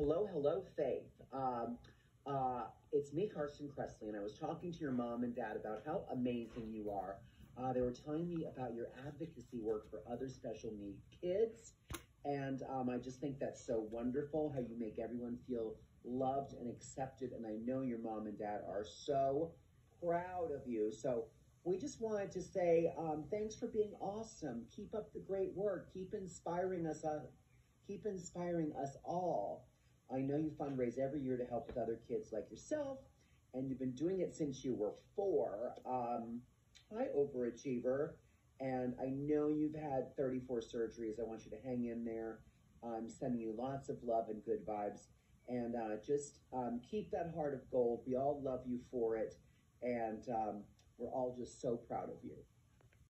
Hello, hello, Faith. Um, uh, it's me, Carson Kressley, and I was talking to your mom and dad about how amazing you are. Uh, they were telling me about your advocacy work for other special need kids, and um, I just think that's so wonderful how you make everyone feel loved and accepted. And I know your mom and dad are so proud of you. So we just wanted to say um, thanks for being awesome. Keep up the great work. Keep inspiring us. Uh, keep inspiring us all. I know you fundraise every year to help with other kids like yourself, and you've been doing it since you were four. Um, hi, overachiever. And I know you've had 34 surgeries. I want you to hang in there. I'm sending you lots of love and good vibes. And uh, just um, keep that heart of gold. We all love you for it. And um, we're all just so proud of you.